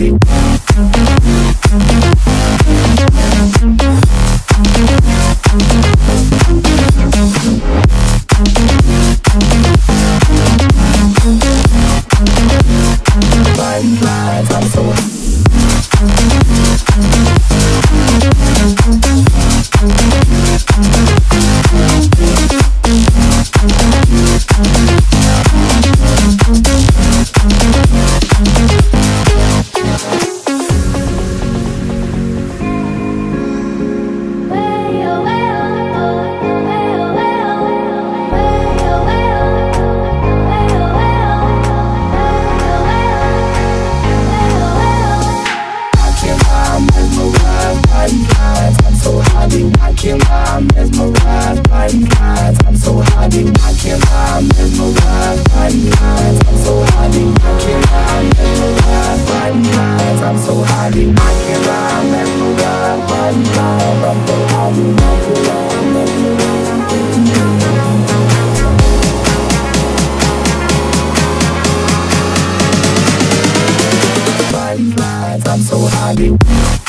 Thank you. By